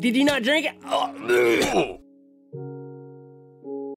Did you not drink it? Oh.